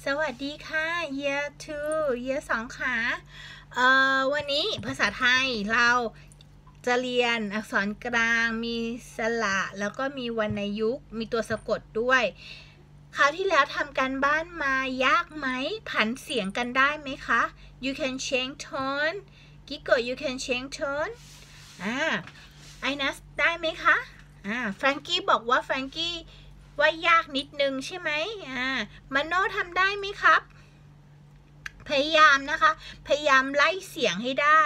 สวัสดีค่ะ year two year สองค่ะเอ่อวันนี้ภาษาไทยเราจะเรียนอักษรกลางมีสระแล้วก็มีวรรณยุกต์มีตัวสะกดด้วย คราวที่แล้วทำการบ้านมายากไหม ผันเสียงกันได้ไหมคะ you can change tone กิโก you can change tone อ่าไอนัสได้ไหมคะอ่าแฟรงกี้บอกว่าแฟรงกี้ ว่ายากนิดนึงใช่ไหมอ่ามโนทำได้ไหมครับ พยายามนะคะ พยายามไล่เสียงให้ได้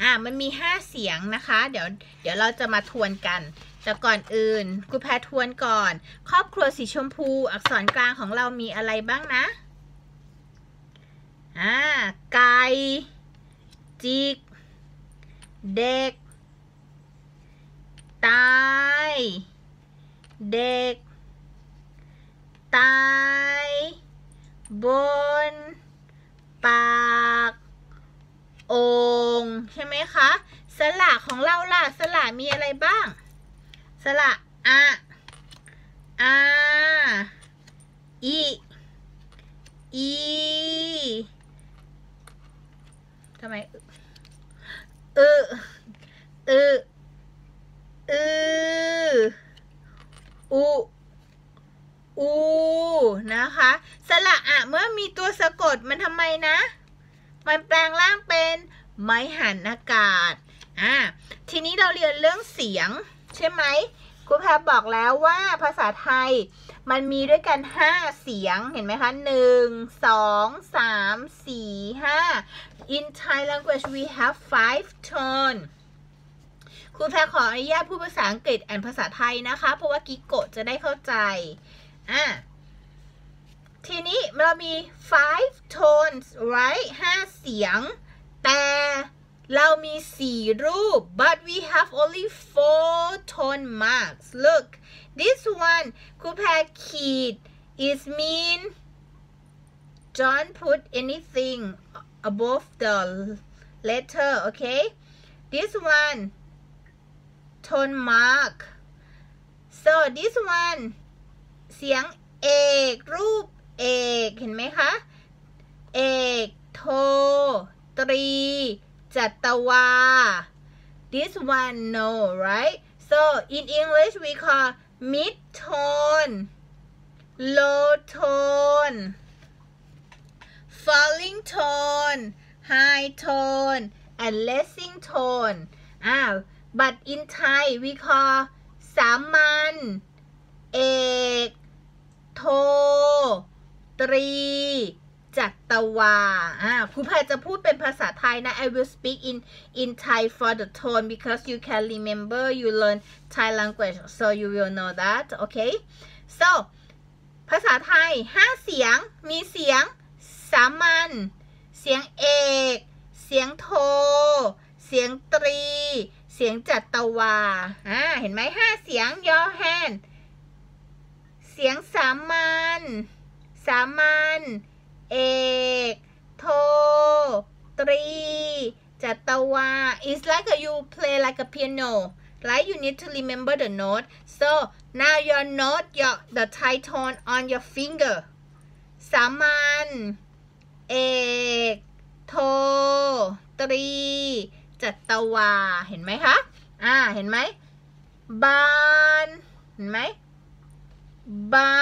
อ่า มันมีห้าเสียงนะคะ เดี๋ยว เดี๋ยวเราจะมาทวนกัน แต่ก่อนอื่นครูแพทวนก่อน ครอบครัวสีชมพู อักษรกลางของเรามีอะไรบ้างนะ อ่า ไก่ จิก เด็ก ตาย เด็ก ใตายบน ปาก องใช่ไหมคะ สระของเราล่ะ สระมีอะไรบ้าง สระอะอาอีอีทำไมเออเออเอออุอูนะคะ สระอะเมื่อมีตัวสะกดมันทำไมนะ มันแปลงร่างเป็นไม้หันอากาศ อ่า ทีนี้เราเรียนเรื่องเสียง ใช่ไหมครูแพรบอกแล้วว่าภาษาไทยมันมีด้วยกัน 5 เสียง เห็นไหมคะ1 2 3 4 5 In Thai language we have five tone ครูแพรขออนุญาตพูดภาษาอังกฤษอ่านภาษาไทยนะคะ เพราะว่ากิโกะจะได้เข้าใจ อะ ทีนี้เรามี five tones right ห้าเสียง แต่เรามีสี่รูป but we have only four tone marks look this one ครูแพรขีด is mean don't put anything above the letter okay this one tone mark so this one เสียงเอกรูป เอกเห็นไหมคะ เอกโท ตรี จัตวา this one no right so in English we call mid tone low tone falling tone high tone and lesing tone อ้าว but in Thai we call สามัญเอก โท ตรีจัตวาอ่าครูพายจะพูดเป็นภาษาไทยนะ I will speak in in Thai for the tone because you can remember you learn Thai language so you will know that okay so ภาษาไทยห้าเสียง มีเสียงสามัญ เสียงเอก เสียงโท เสียงตรี เสียงจัตวา อ่า เห็นไหมห้าเสียงย่อแฮนเสียงสามัญ สามัญ เอก โท ตรี จัตวา it's like a, you play like a piano right you need to remember the note so now your note your the Thai tone on your finger สามัญ เอก โท ตรี จัตวา เห็นไหมคะ อ่า เห็นไหมบาน เห็นไหมบา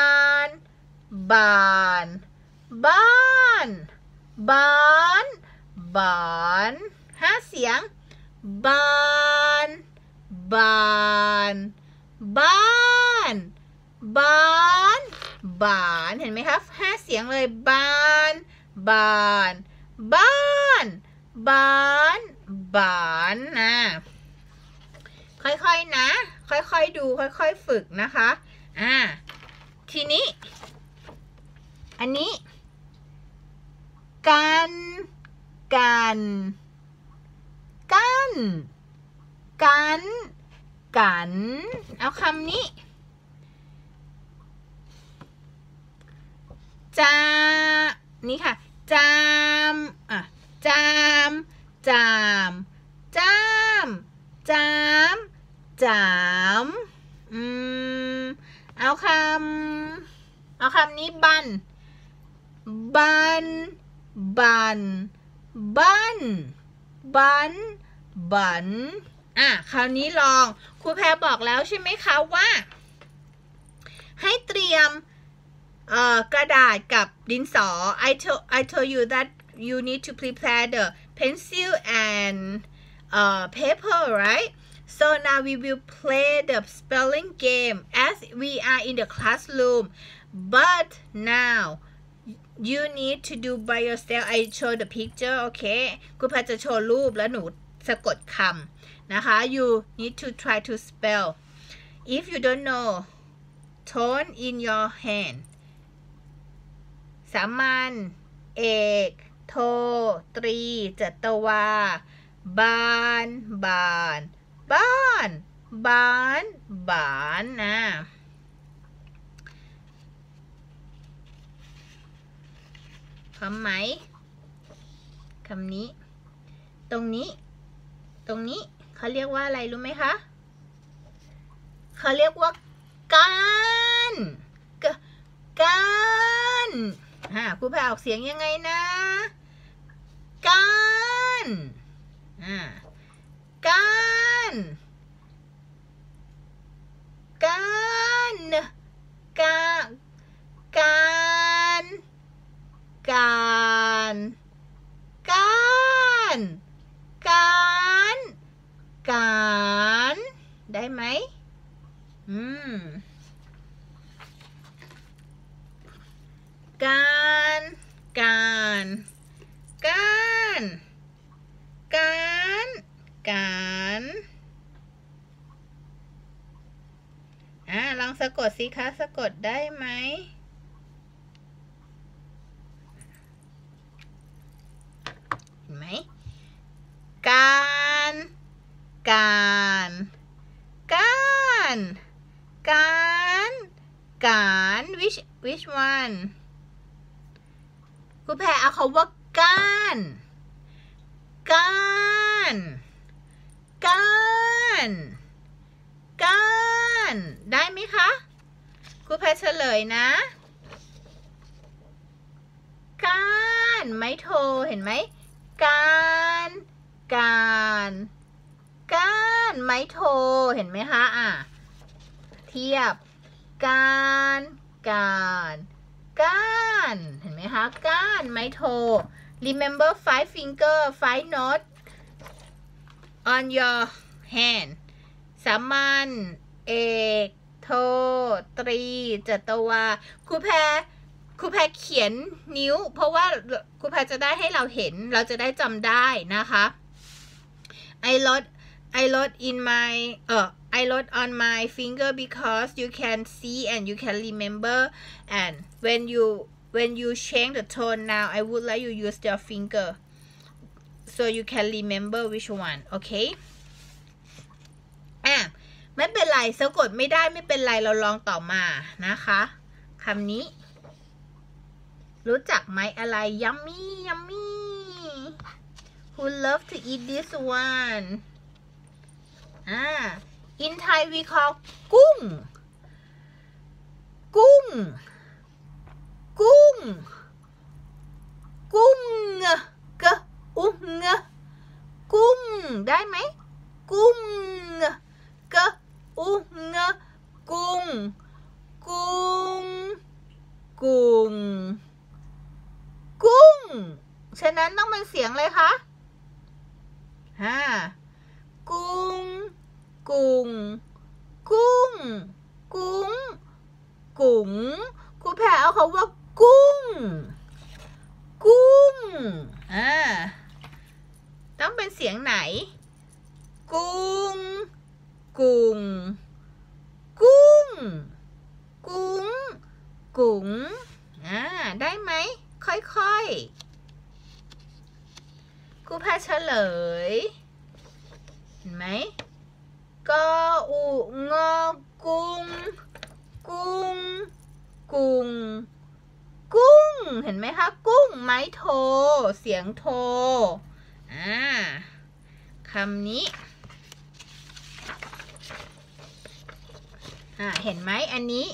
น บ้าน บ้าน บ้าน บ้านห้าเสียง บ้าน บ้าน บ้านบ้านบ้านเห็นไหมครับห้าเสียงเลยบ้านบ้านบ้านบ้านบ้านนะค่อยๆนะ ค่อยๆดูค่อยๆฝึกนะคะ อ่า ทีนี้ อันนี้ กันกันกันกันกัน เอาคำนี้ จานี่ค่ะ จาม อะ จาม จาม จาม จาม จาม อืม เอาคำ เอาคำนี้บัน บ bun bun bun bun bun อะ คราวนี้ลอง ครูแพรบอกแล้วใช่ไหมคะว่า ให้เตรียมกระดาษกับดินสอ I told I told you that you need to prepare the pencil and uh, paper right so now we will play the spelling game as we are in the classroom but now you need to do by yourself I show the picture okay คุณพาจะโชว์รูปแล้วหนูสะกดคำนะคะ you need to try to spell if you don't know tone in your hand สามัญเอก โท ตรี จัตวา บาน บาน บ้าน บาน บานนะ พร้อมไหมคำนี้ ตรงนี้ ตรงนี้เขาเรียกว่าอะไรรู้ไหมคะเขาเรียกว่ากานกกานอ่าครูแพรออกเสียงยังไงนะกานอ่ากานก้านกาการ การการการการได้ไหมอืมการการการการการอ่าลองสะกดสิคะสะกดได้ไหม ห็นไหม การ การ การ การ การ which which one คุณแพรเอาคาว่าก้าน ก้าน ก้าน ก้าน ได้ไหมคะครูแพรเฉลยนะ ก้าน ไม่โทรเห็นไหม การการกานไม่โทเห็นไหมคะอะเทียบ การการกานเห็นไหมคะกานไม้โท remember five finger five note on your hand สามัญเอก โท ตรีจัตวาครูแพร ครูแพรเขียนนิ้ว เพราะว่าครูแพรจะได้ให้เราเห็นเราจะได้จำได้นะคะ I wrote I wrote in my เอ่อ I wrote on my finger because you can see and you can remember and when you when you change the tone now I would like you use your finger so you can remember which one okay อะไม่เป็นไรสะกดไม่ได้ไม่เป็นไรเราลองต่อมานะคะคำนี้ รู้จักไหมอะไร yummy yummy who love to eat this one อ่า in Thai we call กุ้ง กุ้ง กุ้ง กุ้งกะอุ้งกุ้ง ได้ไหม กุ้งกะอุ้งกุ้ง กุ้ง กุ้ง กุ้ง ฉะนั้นต้องเป็นเสียงเลยคะฮ่ากุ้ง กุ้ง กุ้ง กุ้ง กุ้งครูแพรเอาคาว่ากุ้ง กุ้ง อ่า ต้องเป็นเสียงไหน กุ้ง กุ้ง กุ้ง กุ้ง กุ้ง อ่า ได้ไหม ค่อยๆครูแพรเฉลย เห็นไหมกออุงอกุ้ง กุ้ง กุ้ง กุ้ง เห็นไหมคะ กุ้งไม้โท เสียงโท อ่าคำนี้ อ่า เห็นไหมอันนี้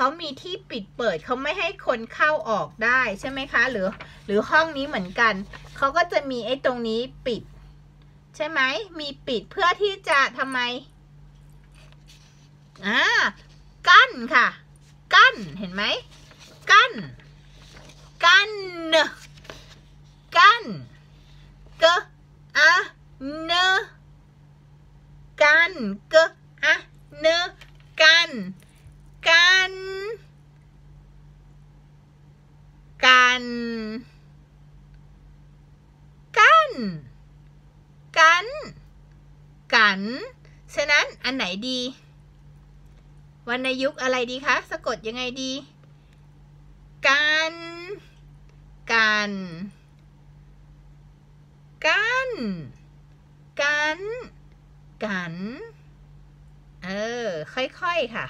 เขามีที่ปิดเปิดเขาไม่ให้คนเข้าออกได้ใช่ไหมคะ หรือ หรือห้องนี้เหมือนกัน เขาก็จะมีไอ้ตรงนี้ปิด ใช่ไหมมีปิดเพื่อที่จะทำไมอ่ากั้นค่ะ กั้นเห็นไหมกั้น กั้นกั้นกะอะเนกันกะอะเนกัน กัน กัน กัน กัน กัน ฉะนั้นอันไหนดีวรรณยุกต์อะไรดีคะ สะกดยังไงดี กัน กัน กัน กัน กัน เออ ค่อย ๆ ค่ะ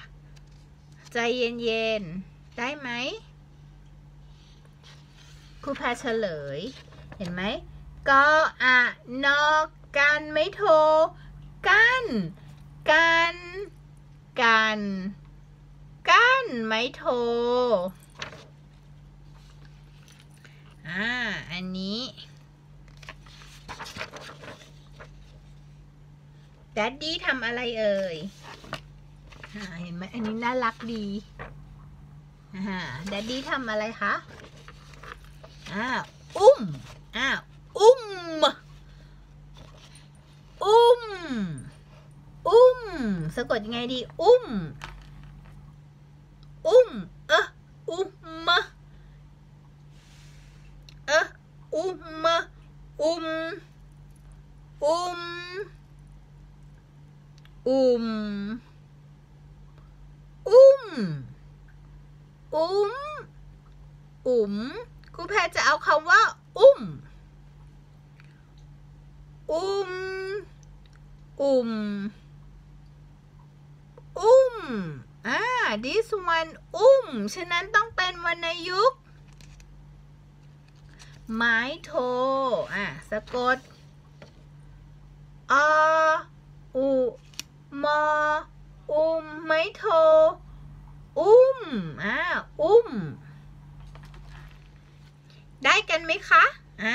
ใจเย็นๆ ได้ไหมครูพาเฉลย เห็นไหมก็อะนอกกันไม่โทรกันกันกันกันไม่โทรอ่าอันนี้ดัดดี้ทำอะไรเอ่ย เห็นไหมอันนี้น่ารักดีอ่าดัดดี้ทำอะไรคะอ่าอุ้มอ่าอุ้ม อุ้ม อุ้ม สะกดยังไงดี อุ้ม อุ้ม เอออุ้มมะเอออุ้มมะอุ้ม อุ้ม อุ้ม อุ้ม อุ้ม อุ้มครูแพรจะเอาคำว่า อุ้ม อุ้ม อุ้ม อุ้ม อ่า this one อุ้ม ฉะนั้นต้องเป็นวรรณยุกต์ ไม้โท อะ สะกด อ อุ มอ อุ้มไหมโท อุ้มอ่าอุ้ม ได้กันไหมคะอ่า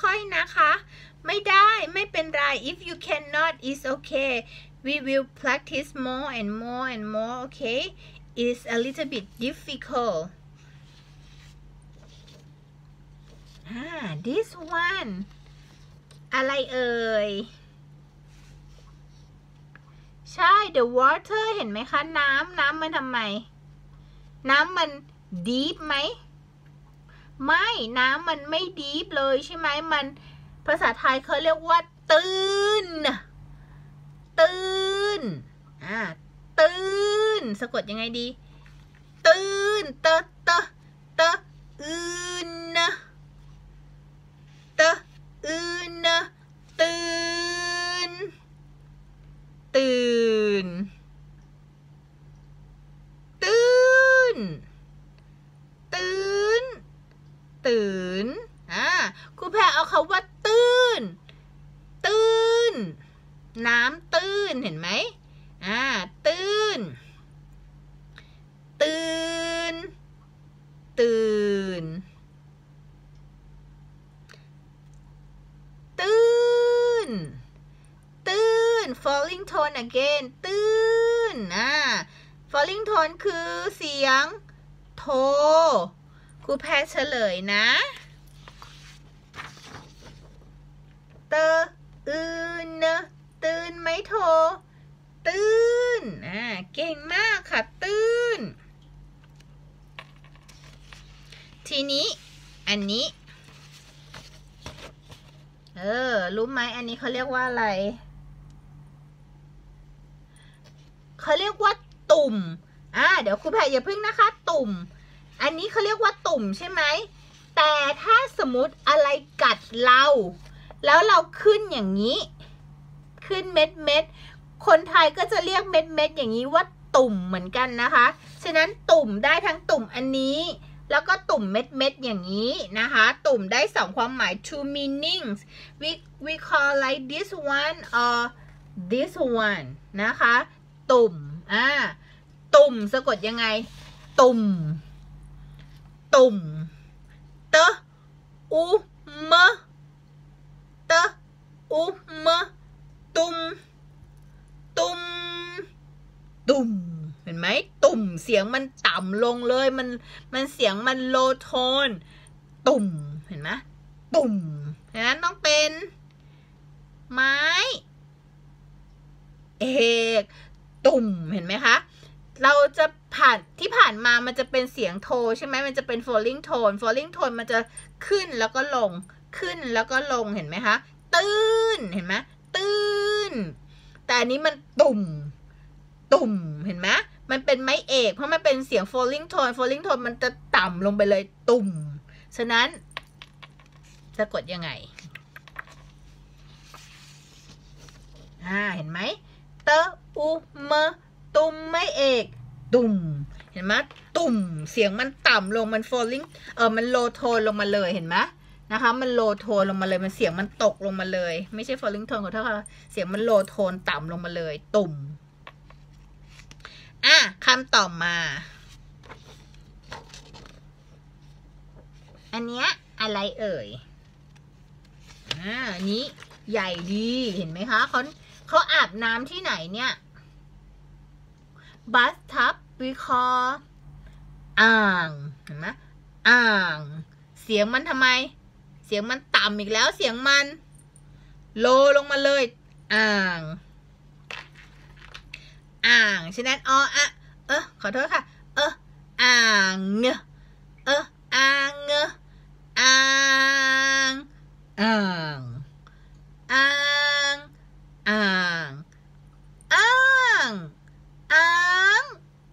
ค่อยๆนะคะ ไม่ได้ไม่เป็นไร if you cannot it's okay we will practice more and more and more okay it's a little bit difficult อ่า this one อะไรเอ่ย ใช่ the water เห็นไหมคะ น้ำน้ำมันทำไม น้ำมัน deep ไหม ไม่ น้ำมันไม่ deep เลยใช่ไหม มันภาษาไทยเขาเรียกว่า ตื้น ตื้น อ่า ตื้น สะกดยังไงดี ตื้น เตะเตะเตะอื่นนะเตะอื่นนะตื่น ตื่น ตื่น ตื่น ตื่น อ่าครูแพรเอาคาว่าตื่น ตื่น น้ำตื่นเห็นไหม อ่า ตื้น ตื่น ตื่น ตื่น ตื่น falling tone again ตื่นอ่า falling tone คือเสียงโทครูแพรเฉลยนะ เตออื่นเนะตื่นไหมโท ตื่นอ่าเก่งมากค่ะ ตื่นทีนี้ อันนี้ เออ รู้ไหมอันนี้เขาเรียกว่าอะไร เขาเรียกว่าตุ่มอ่าเดี๋ยวครูแพรอย่าพึ่งนะคะ ตุ่ม อันนี้เขาเรียกว่าตุ่มใช่ไหมแต่ถ้าสมมติอะไรกัดเรา แล้วเราขึ้นอย่างนี้ ขึ้นเม็ดเม็ดคนไทยก็จะเรียกเม็ดเม็ดอย่างนี้ว่าตุ่มเหมือนกันนะคะ ฉะนั้นตุ่มได้ทั้งตุ่มอันนี้ แล้วก็ตุ่มเม็ดเม็ดอย่างนี้นะคะ ตุ่มได้สองความหมาย two meanings we we call like this one or this one นะคะ ตุ่ม อ่า ตุ่มสะกดยังไง ตุ่ม ตุ่ม เตอุมะเตอุมะตุ่ม ตุ่ม ตุ่ม เห็นไหม ตุ่ม เสียงมันต่ำลงเลย มัน มันเสียงมันโลโทน ตุ่ม เห็นไหมตุ่มฉะนั้นต้องเป็น ไม้ เอก ตุ่มเห็นไหมคะ เราจะผ่านที่ผ่านมามันจะเป็นเสียงโทใช่ไหมมันจะเป็น falling tone falling tone มันจะขึ้นแล้วก็ลงขึ้นแล้วก็ลงเห็นไหมคะตื้นเห็นไหมตื้น แต่อันนี้มันตุ่ม ตุ่มเห็นไหมมันเป็นไม้เอก เพราะมันเป็นเสียง falling tone falling tone มันจะต่ำลงไปเลยตุ่ม ฉะนั้นสะกดยังไง อ่า เห็นไหม เตอ มะตุมไม่เอก ตุ่มเห็นไหมตุ่มเสียงมันต่ำลงมัน falling เออมันโลโทนลงมาเลยเห็นไหมนะคะ มันโลโทนลงมาเลยมันเสียงมันตกลงมาเลย ไม่ใช่ falling tone ขอโทษค่ะเสียงมันโลโทนต่ำลงมาเลย ตุ่มอะคำต่อมา อันเนี้ยอะไรเอ่ยอ่าอันนี้ใหญ่ดีเห็นไหมคะเขา เขาอาบน้ำที่ไหนเนี่ย บัสทับวิคออ่างเห็นไหมอ่าง เสียงมันทำไม เสียงมันต่ำอีกแล้ว เสียงมัน โลลงมาเลย อ่าง อ่าง ฉะนั้นออะเออขอโทษค่ะ เอออ่างเงเอออ่างเงอ่าง อ่าง อ่าง อ่างอ่างอ่าง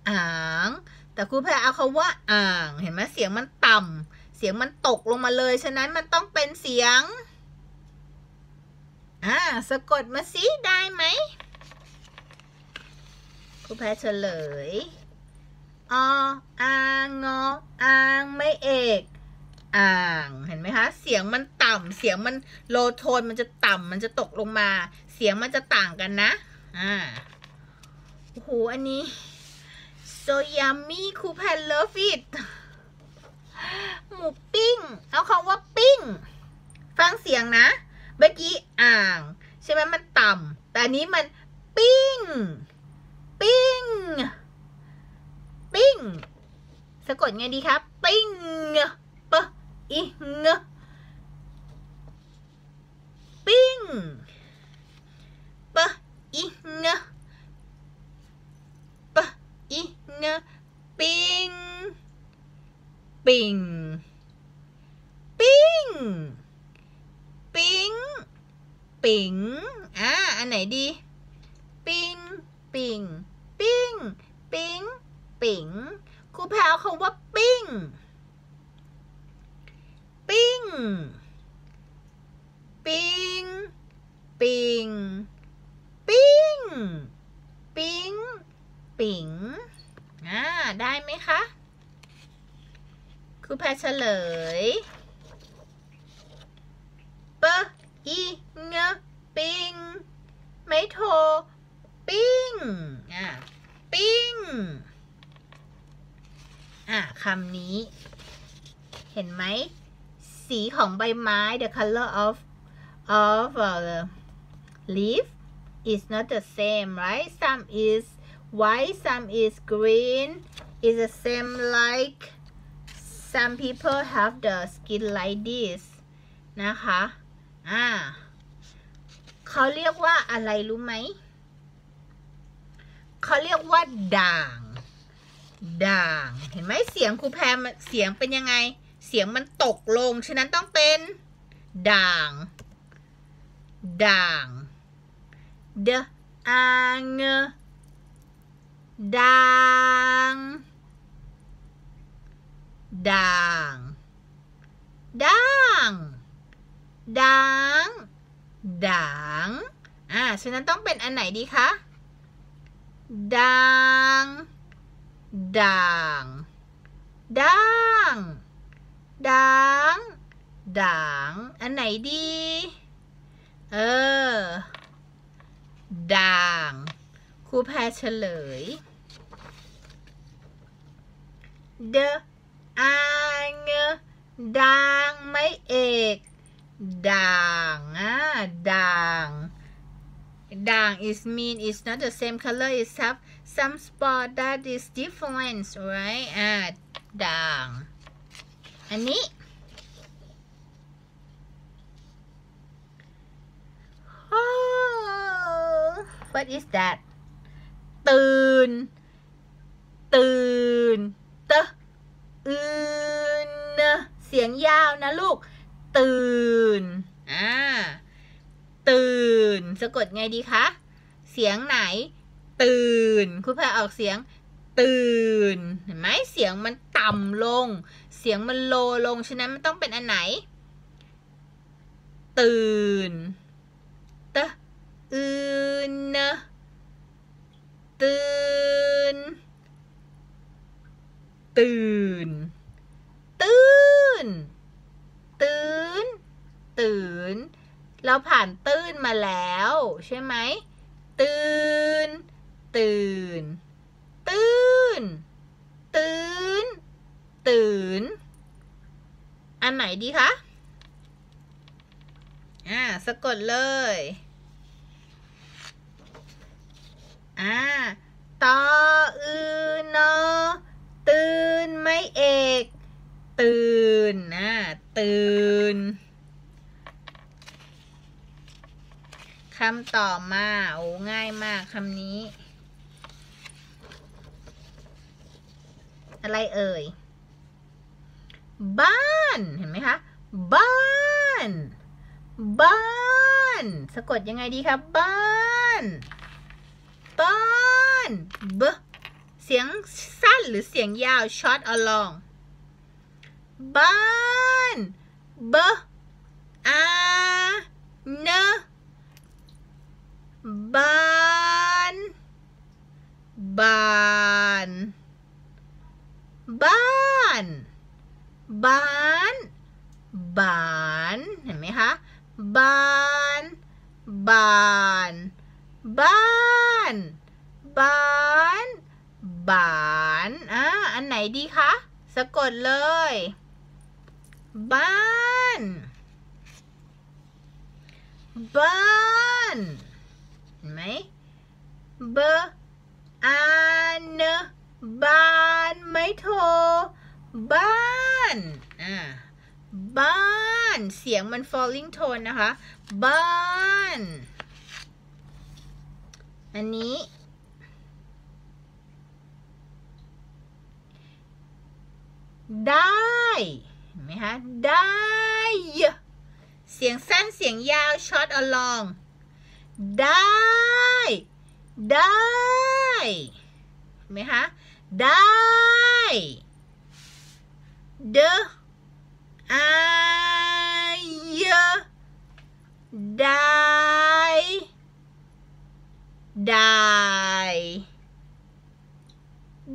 อ่างแต่ครูแพรเอาคาว่าอ่าง เห็นไหมเสียงมันต่ำเสียงมันตกลงมาเลย ฉะนั้นมันต้องเป็นเสียงอ่าสะกดมาสิได้ไหมครูแพรเฉลยออ่างงออ่างไม่เอกอ่าง เห็นไหมคะ เสียงมันต่ำเสียงมันโลโทน มันจะต่ำมันจะตกลงมา สียงมันจะต่างกันนะ อ่า โอ้โห อันนี้ so yummy คูแพน love it หมูปิ้ง เอาคำว่าปิ้ง ฟังเสียงนะ เมื่อกี้อ่าง ใช่ไหมมันต่ำ แต่อันนี้มันปิ้ง ปิ้ง ปิ้ง สะกดไงดีครับ ปิ้งปะอีงปิ้ง อีงปะอีงปิ้งปิ้งปิ้งปิ้งปิ้งอ่าอันไหนดี ปิ้งปิ้งปิ้งปิ้งปิ้งครูแพรเอาคำว่าปิ้งปิ้งปิ้งปิ้ง ปิ้ง ปิ้ง ปิ้งอ่าได้ไหมคะครูแพรเฉลยปะอีเงปิ้งไม่โทรปิ้งอ่าปิ้งอะคำนี้ เห็นไหม สีของใบไม้ the color of of uh, leaf is not the same right some is white some is green is the same like some people have the skin like this นะคะอ่าเขาเรียกว่าอะไรรู้ไหม เขาเรียกว่าด่าง ด่าง เห็นไหมเสียงครูแพรเสียงเป็นยังไง เสียงมันตกลง ฉะนั้นต้องเป็น ด่าง ด่าง d a ng ด่างด่างด่างด่างด่างอ่าฉะนั้นต้องเป็นอันไหนดีคะด่างด่างด่างด่างด่างอันไหนดี เออ ด่างครูแพรเฉลยเดอางด่างไม่เอก ด่างอะด่างด่าง is mean is not the same color is have some spot that is different right อะด่าง อันนี้ oh what is that ตื่น ตื่นเตะอื่นเสียงยาวนะลูก ตื่น อ่า ตื่น สะกดไงดีคะ เสียงไหน ตื่น คุณพรออกเสียง ตื่น เห็นไหมเสียงมันต่ำลง เสียงมันโลลง ฉะนั้นมันต้องเป็นอันไหน ตื่น อื่นนะตื่น ตื่น ตื่น ตื่น ตื่น เราผ่านตื่นมาแล้ว ใช่ไหม ตื่น ตื่น ตื่น ตื่น ตื่น อันไหนดีคะ อ่า สะกดเลย อ่าต่ออือนอตื่นไม่เอก ตื่นนะตื่นคำต่อมาโอ้ง่ายมากคำนี้ อะไรเอ่ย บ้านเห็นไหมคะ บ้าน บ้าน สะกดยังไงดีครับบ้าน บ้านบเสียงสั้นหรือเสียงยาว short or long บ้านบอาเนบานบานบ้านบ้านบ้านเห็นไหมคะบ้านบ้าน บ้านบ้านบ้านอ่าอันไหนดีคะสะกดเลย บ้าน บ้านเห็นไหมเบอานเนบ้านไม่โทบ้านอ่าบ้าน เสียงมัน falling tone นะคะ บ้าน อันนี้ ได้เห็นไหมคะได้ เสียงสั้นเสียงยาว short or long ได้ ได้เห็นไหมคะได้เดอายได้ ได้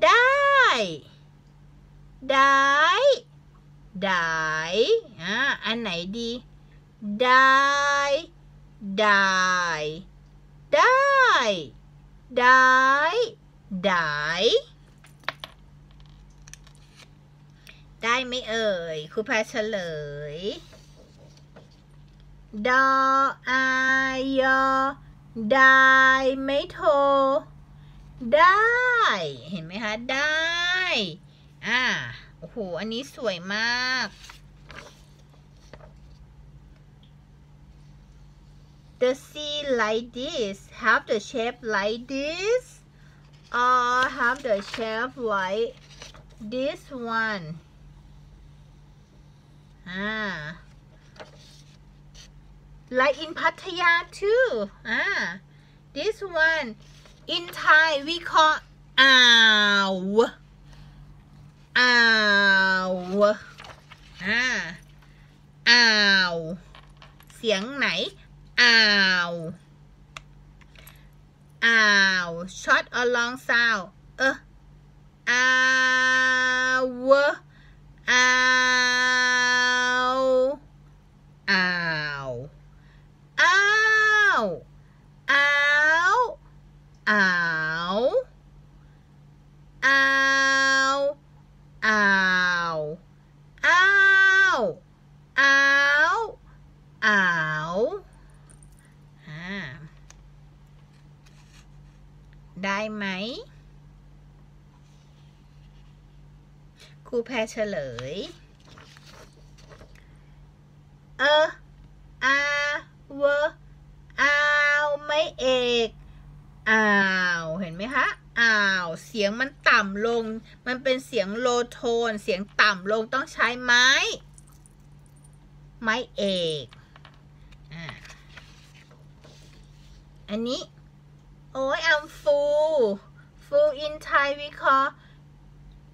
ได้ ได้ ได้อ่าอันไหนดี ได้ ได้ ได้ ได้ ได้ได้ไหมเอ่ยครูพรเฉลย ดออายอ ได้ไหมโทรได้ เห็นไหมคะ ได้ อ่า โอ้โห อันนี้สวยมาก The sea like this have the shape like this or have the shape like this one อ่า like in Pattaya too อ่า this one in Thai we call อ่าวอ่าวอ่าอ่าวเสียงไหนอ่าวอ่าว short or long sound เอออ่าวอ่าวอ้าวอ้าวอ้าวอ้าวอ้าวอ้า อ้าวอ้าวอ่าได้ไหมครูแพร เฉลย เอออาเวอ้าวไม่เอกอ้าวเห็นไหมคะอ้าวเสียงมันต่ำลง มันเป็นเสียงโลโทน เสียงต่ำลงต้องใช้ไม้ ไม้เอกอันนี้ โอ้ย I'm full full in Thai we call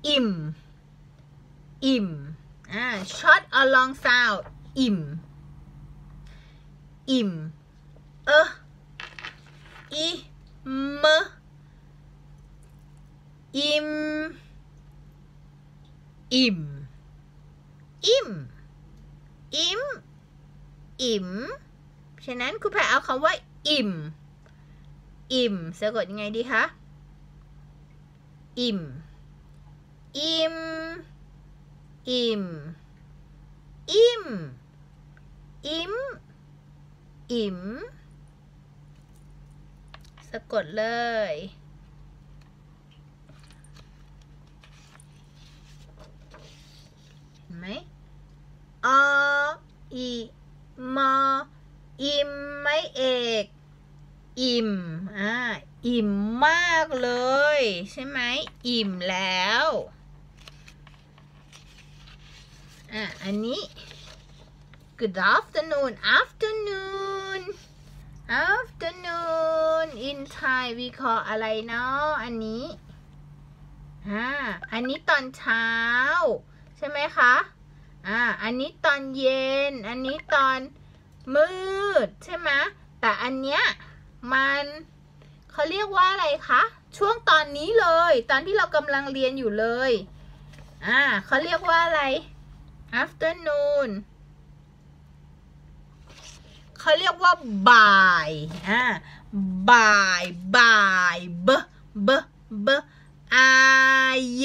อิ่ม อิ่มอ่า short or long sound อิ่ม อิ่ม เอออีมอิม อิ่ม อิ่ม อิ่ม อิ่ม ฉะนั้นครูแพรเอาคำว่า อิ่ม อิ่มสะกดยังไงดีคะ อิ่ม อิ่ม อิ่ม อิ่ม อิ่ม อิ่ม สะกดเลย เห็นไหมออีมออิ่มไหมเอก อิ่ม อ่า อิ่มมากเลย ใช่ไหม อิ่มแล้ว อะอันนี้ good afternoon afternoon afternoon in Thai we call อะไรเนาะอันนี้อ่าอันนี้ตอนเช้า ใช่ไหมคะอ่าอันนี้ตอนเย็น อันนี้ตอนมืด ใช่ไหมแต่อันเนี้ยมันเขาเรียกว่าอะไรคะ ช่วงตอนนี้เลย ตอนที่เรากำลังเรียนอยู่เลย อ่าเขาเรียกว่าอะไร afternoon เขาเรียกว่าบ่ายอ่าบ่ายบ่ายเบเบเบอาย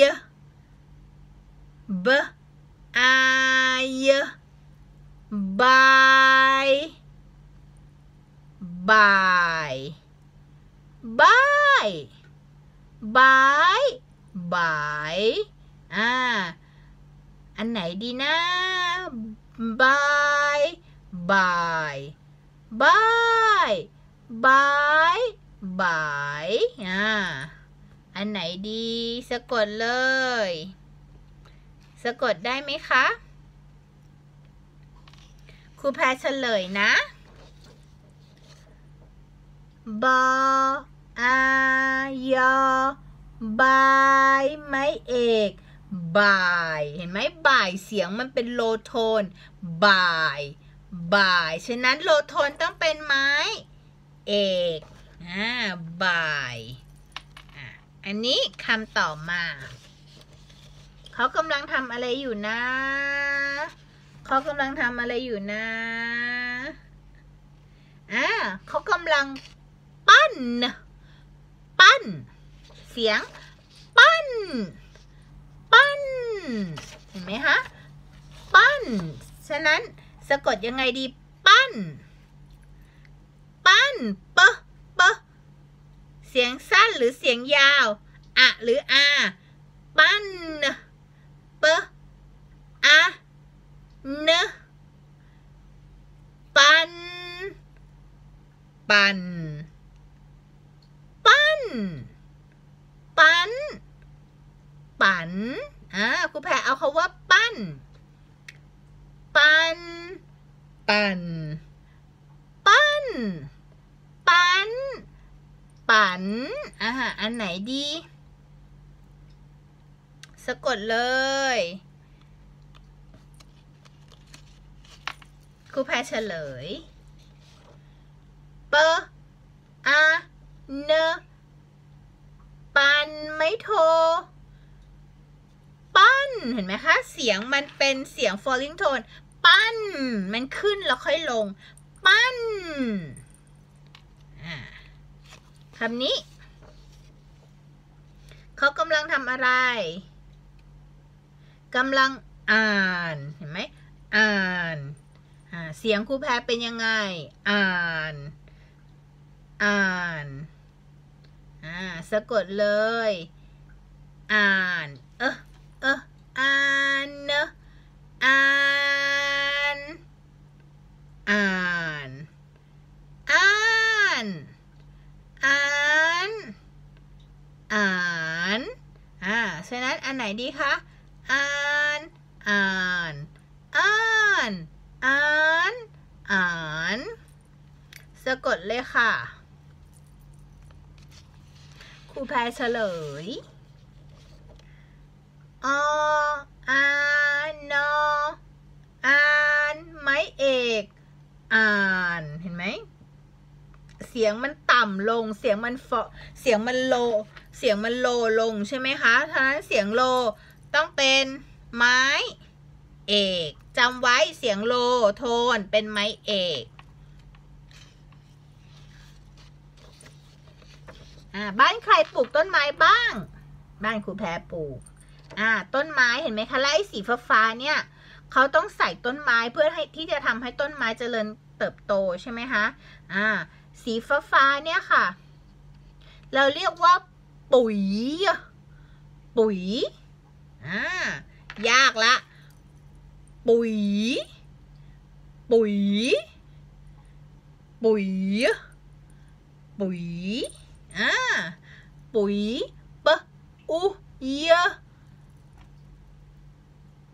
เบอายบ่ายบ่ายบ่ายบ่ายบ่ายอ่า อันไหนดีนะบายบายบายบายบายอ่า อันไหนดี สะกดเลย สะกดได้ไหมคะ ครูแพรเฉลยนะ บออายอบายไม่เอก บ่าย เห็นไหมบ่ายเสียงมันเป็นโลโทน บ่าย บ่าย ฉะนั้นโลโทนต้องเป็นไม้ เอกอ่าบ่ายอ่าอันนี้คำต่อมา เขากำลังทำอะไรอยู่นะ เขากำลังทำอะไรอยู่นะอ่าเขากำลังปั้น ปั้น เสียง ปั้นปั้น เห็นไหมคะปั้น ฉะนั้นสะกดยังไงดี ปั้น ปั้นเปะเปะเสียงสั้นหรือเสียงยาว อะหรืออา ปั้นเปะอะเนปันปั้น ปั้น ปั้น ปั้น อ่าครูแพรเอาคาว่าปั้น ปันปันปั้น ปันปันอ่าอันไหนดี สะกดเลยครูแพรเฉลย เปอะอะเนปันไม่โท ปั้นเห็นไหมคะ เสียงมันเป็นเสียง falling tone ปั้น มันขึ้นแล้วค่อยลง ปั้นคำนี้ เขากำลังทำอะไรกำลังอ่านเห็นไหมอ่านเสียงครูแพรเป็นยังไง อ่าน อ่านอ่าสะกดเลย อ่าน เออ อออ่านเนอะอ่านอ่านอ่านอ่านอ่านอ่าฉะนั้นอันไหนดีคะอ่านอ่านอ่านอ่านอ่านสะกดเลยค่ะครูแพรเฉลย ออ่านนออ่านไม้เอก อ่านเห็นไหม เสียงมันต่ำลง เสียงมันฟอเสียงมันโล เสียงมันโลลงใช่ไหมคะฉะนั้นเสียงโลต้องเป็นไม้เอกจำไว้เสียงโลโทนเป็นไม้เอกอ่าบ้านใครปลูกต้นไม้บ้าง บ้านครูแพรปลูก อ่า ต้นไม้เห็นไหมคะและไอ้สีฟ้าเนี่ยเขาต้องใส่ต้นไม้เพื่อให้ที่จะทำให้ต้นไม้เจริญเติบโตใช่ไหมคะอ่า สีฟ้าเนี่ยค่ะ เราเรียกว่าปุ๋ย ปุ๋ยอ่ายากละ ปุ๋ย ปุ๋ย ปุ๋ย ปุ๋ยอ่าปุ๋ยปะอุย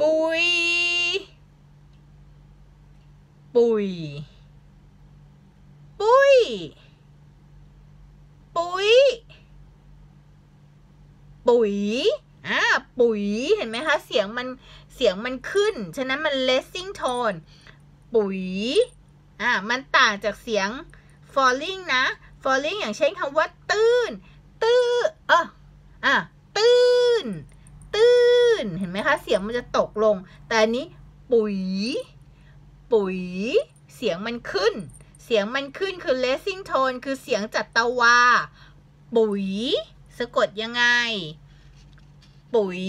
ปุ๋ยปุ๋ยปุ๋ยปุ๋ยปุ๋ยอ่าปุ๋ย เห็นไหมคะ เสียงมัน เสียงมันขึ้น ฉะนั้นมัน lessing tone ปุ๋ย อ่า มันต่างจากเสียง falling นะ falling อย่างเช่นคำว่า ตื้น ตื้อ เอออะตื้น ตื้นเห็นไหมคะเสียงมันจะตกลง แต่อันนี้ปุ๋ย ปุ๋ย เสียงมันขึ้น เสียงมันขึ้นคือ lessing tone คือเสียงจัตวา ปุ๋ย สะกดยังไง ปุ๋ย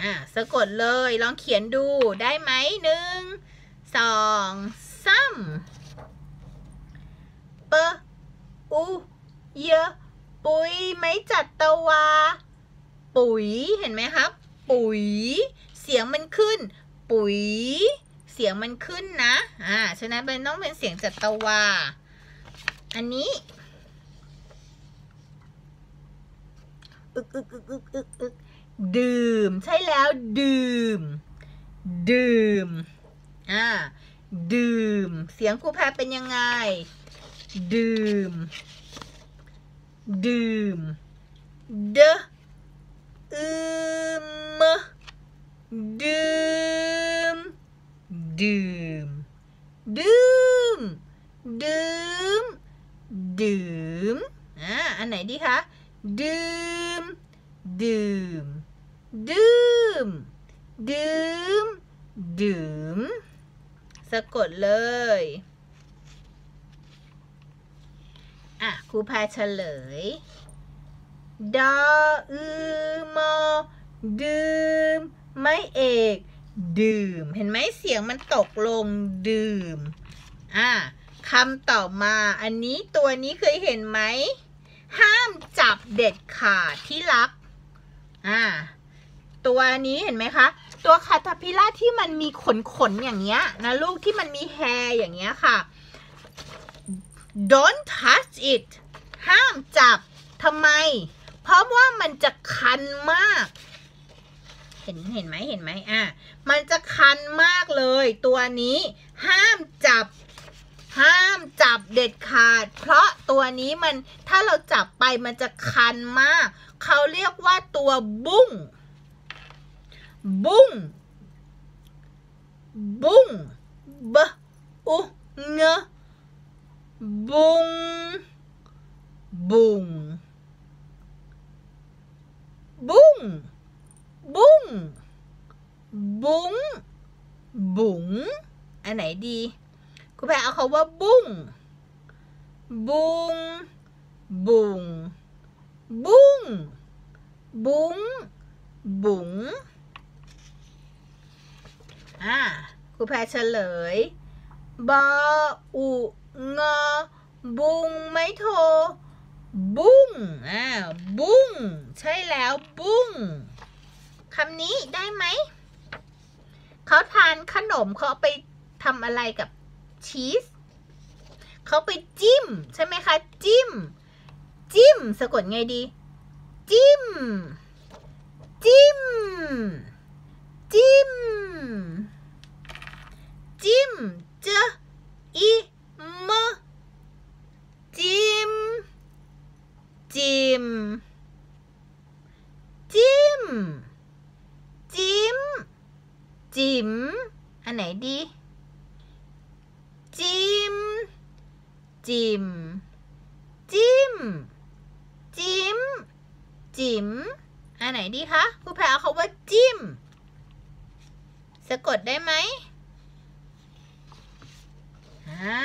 อะสะกดเลยลองเขียนดูได้ไหมหนึ่งสองสามเปะอุเยอะปุ๋ยไม่จัดตวา ปุ๋ยเห็นไหมครับ ปุ๋ย เสียงมันขึ้น ปุ๋ย เสียงมันขึ้นนะ อ่าฉะนั้นเป็นต้องเป็นเสียงจัตวา อันนี้อึกอึกอึกอึกอึกอึกดื่ม ใช่แล้วดื่ม ดื่ม อ่า ดื่ม เสียงครูแพรเป็นยังไง ดื่ม ดื่ม เด อืมดื่ม ดื่ม ดื่ม ดื่ม ดื่ม อ่า อันไหนดีคะ ดื่ม ดื่ม ดื่ม ดื่ม ดื่ม สะกดเลย อะ ครูพรเฉลย ดออือมอดื่ม ไม่เอก ดื่ม เห็นไหมเสียงมันตกลงดื่ม อะคำต่อมาอันนี้ตัวนี้เคยเห็นไหม ห้ามจับเด็ดขาดที่รัก อ่า ตัวนี้เห็นไหมคะ ตัวคาตาพิล่าที่มันมีขนขนอย่างเงี้ยนะลูกที่มันมีแฮร์อย่างเงี้ยค่ะ don't touch it ห้ามจับทำไม เพราะว่ามันจะคันมาก เห็นเห็นไหมเห็นไหมอะมันจะคันมากเลย ตัวนี้ห้ามจับ ห้ามจับเด็ดขาด เพราะตัวนี้มันถ้าเราจับไปมันจะคันมาก เขาเรียกว่าตัวบุ้ง บุ้ง บุ้งบอุเงบุ้งบุ้ง บุ้ง บุ้ง บุ้ง บุ๋ง อันไหนดีคุณแพรเอาคาว่าบุ้ง บุ้ง บุ้งบุ้ง บุ้ง บุ๋ง อ่าครูแพรเฉลยบออุงอบุง ไม่โท บุ้งอ่าบุ้งใช่แล้วบุ้งคำนี้ได้ไหม เขาทานขนมเขาไปทำอะไรกับชีสเขาไปจิ้ม ใช่ไหมคะ จิ้ม จิ้ม สะกดไงดี จิ้ม จิ้ม จิ้ม จิ้ม เจอีมจิ้ม จิ้ม จิ้ม จิ้ม จิ้ม อันไหนดี จิ้ม จิ้ม จิ้ม จิ้ม จิ้ม อันไหนดีคะครูแพรเอาคาว่าจิ้ม สะกดได้ไหมอ่า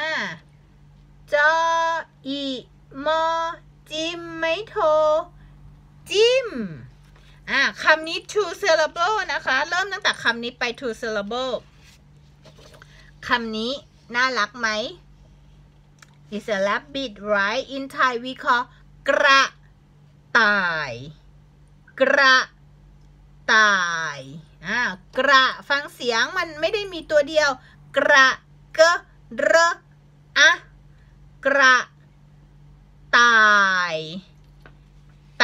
จออีมอจิ้มไม่โท จิ้ม อ่าคำนี้ two syllable นะคะ เริ่มตั้งแต่คำนี้ไป two syllable คำนี้น่ารักไหม is a rabbit right in Thai we call กระต่าย กระต่ายอ่ากระฟังเสียงมันไม่ได้มีตัวเดียว กระกะรอะกระต่าย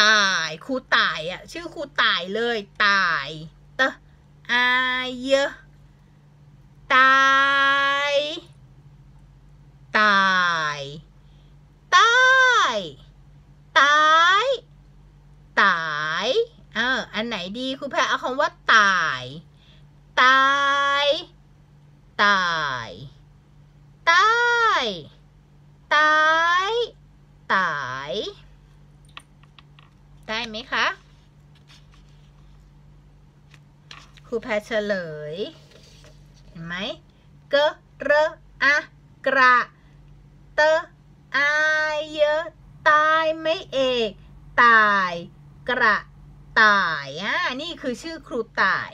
ตายครูตายอะชื่อครูตายเลยตายเตะ อายตายตายตายตายตายเอออันไหนดีครูแพรเอาคำว่าตายตายตายตายตายตายได้ไหมคะ ครูแพรเฉลย เห็นไหมกะรอะกระเตอายเยะตายไม่เอก ตาย กระต่ายอะนี่คือชื่อครูต่าย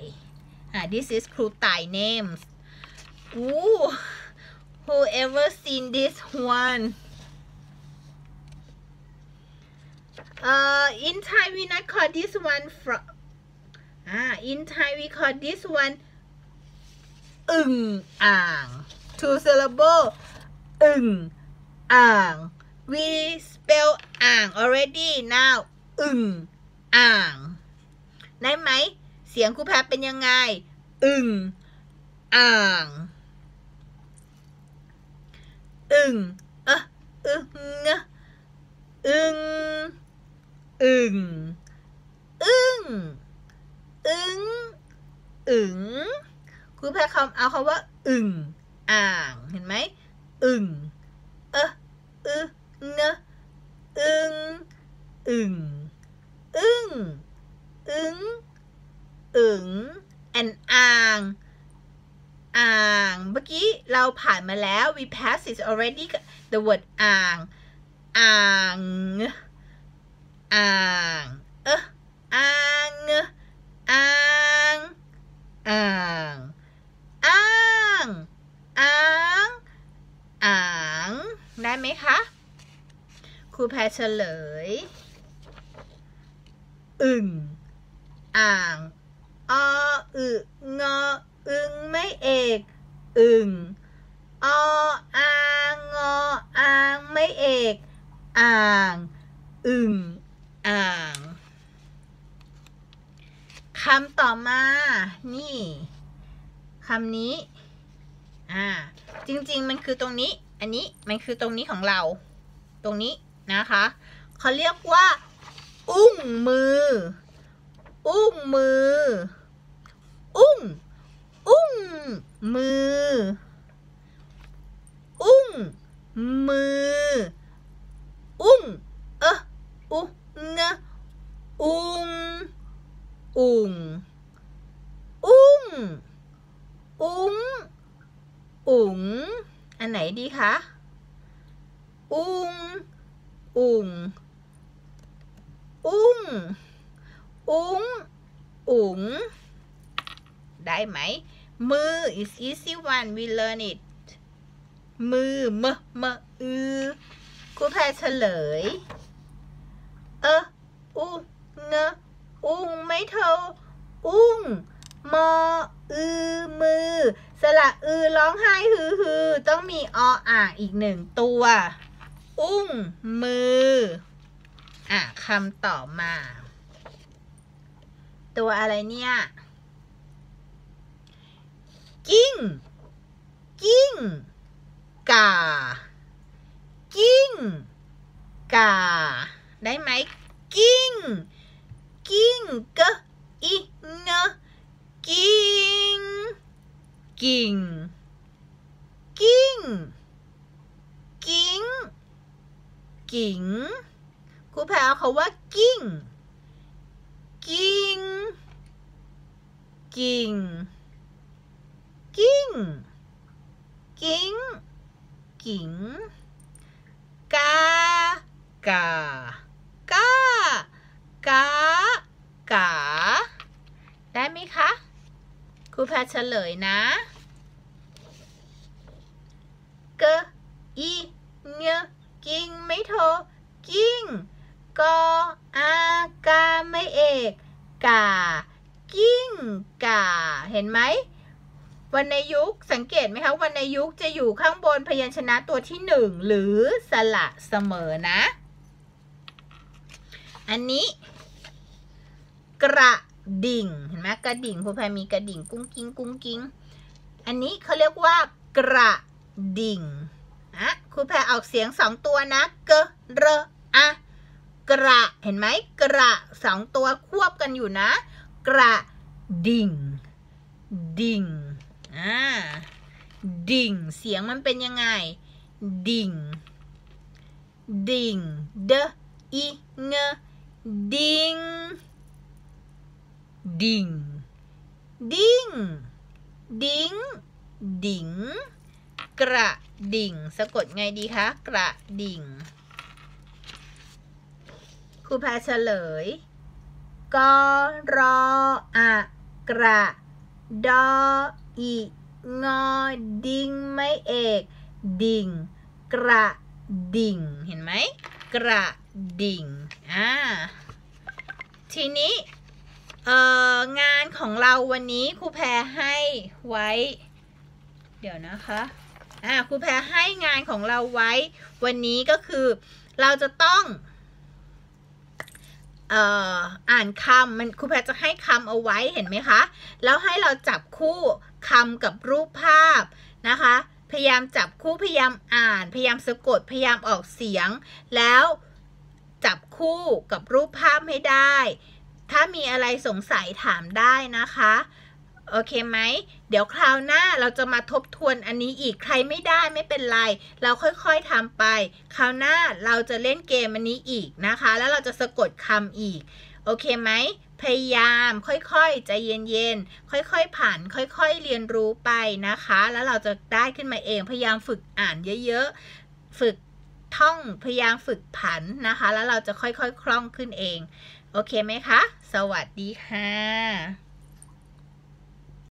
อ่า this is ครูต่าย names Ooh, whoever seen this one uh in Thai we not call this one from ah in Thai we call this one อึ่งอ่าง two syllable อึ่งอ่าง we spell อ่าง already now อึ่งอ่างได้ไหม เสียงครูแพรเป็นยังไง อึ่งอ่างอึ่งเออึงเงอึ่งอึ่งอึ้ง อึ้งอึ่งครูแพรคำเอาคำว่า อึ่งอ่างเห็นไหมอึ่งเอะอึเงะอึงอึ่งอึ้งอึ้งอึ๋ง and อ่างอ่างเมื่อกี้เราผ่านมาแล้ว we passed it already the word อ่างอ่างอ่างเอออ่าง อ่างอ่างอ่างอ่างอ่างได้ไหมคะครูแพรเฉลย อึ่งอ่างออึงออึงไม่เอกอึ่งออางงออางไม่เอก อ่าง อึ่งอ่าง คำต่อมา นี่คำนี้ อ่า จริง ๆ มันคือตรงนี้ อันนี้มันคือตรงนี้ของเรา ตรงนี้นะคะเขาเรียกว่า อุ้งมือ อุ้งมือ อุ้ง อุ้งมือ อุ้งมือ อุ้ง เอะอุงะอุ้ง อุ้งอุ้งอุ้งอุ๋งอันไหนดีคะอุ้งอุ๋งอุ้งอุ้งอุ๋งได้ไหม มือ is easy one we learn it มือมะมะอือครูแพรเฉลย เอออุเง อุ้งไม่เท่าอุ้ง มอ อือ มือ สระอือร้องไห้ฮือฮือต้องมีออ่างอีกหนึ่งตัว อุ้ง มือ อะคำต่อมา ตัวอะไรเนี่ย กิ้ง กิ้ง กา กิ้ง กา ได้ไหมกิ้ง กิ้งกอีเงะกิ้งกิ่งกิ้งกิ้งกิ่งครูแพรเขาว่ากิ้งกิ้งกิ่งกิ้งกิ้งกิ่งก่าก่าก่าก่า ก่า ได้ไหมคะ ครูแพรเฉลยนะกออีงอกิงไม้โทกิ้งกออากาไม้เอกก่ากิ้งก่า เห็นไหมวรรณยุกต์สังเกตไหมคะวรรณยุกต์จะอยู่ข้างบนพยัญชนะตัวที่หนึ่งหรือสระเสมอนะ อันนี้ กระดิ่งเห็นไหมกระดิ่งครูแพรมีกระดิ่งกุ้งกิ้งกุ้งกิ้งอันนี้เขาเรียกว่ากระดิ่งอะครูแพรออกเสียงสองตัวนะกระอะกระเห็นไหมกระสองตัวควบกันอยู่นะ กระดิ่ง ดิ่งอ่าดิ่ง เสียงมันเป็นยังไง ดิ่ง ดิ่ง เดอีเง ดิ่ง ดิ่ง ดิ่ง ดิ่งดิ่ง กระดิ่ง สะกดไงดีคะ กระดิ่ง ครูแพรเฉลยกรออะกระดออีงอดิ่งไม่เอก ดิ่ง กระดิ่ง เห็นไหม กระดิ่ง อ่า ทีนี้ งานของเราวันนี้ครูแพรให้ไว้ เดี๋ยวนะคะอ่าครูแพรให้งานของเราไว้ วันนี้ก็คือเราจะต้องอ่านคำมันครูแพรจะให้คำเอาไว้เห็นไหมคะ แล้วให้เราจับคู่คำกับรูปภาพนะคะ พยายามจับคู่พยายามอ่าน พยายามสะกดพยายามออกเสียง แล้วจับคู่กับรูปภาพให้ได้ ถ้ามีอะไรสงสัยถามได้นะคะ โอเคไหม เดี๋ยวคราวหน้าเราจะมาทบทวนอันนี้อีกใครไม่ได้ไม่เป็นไร เราค่อยๆทำไป คราวหน้าเราจะเล่นเกมอันนี้อีกนะคะ แล้วเราจะสะกดคำอีก โอเคไหมพยายามค่อยๆใจเย็นๆ ค่อยๆผ่าน ค่อยๆเรียนรู้ไปนะคะ แล้วเราจะได้ขึ้นมาเอง พยายามฝึกอ่านเยอะๆ ฝึกท่อง พยายามฝึกผันนะคะ แล้วเราจะค่อยๆ คล่องขึ้นเอง โอเคไหมคะ สวัสดีค่ะ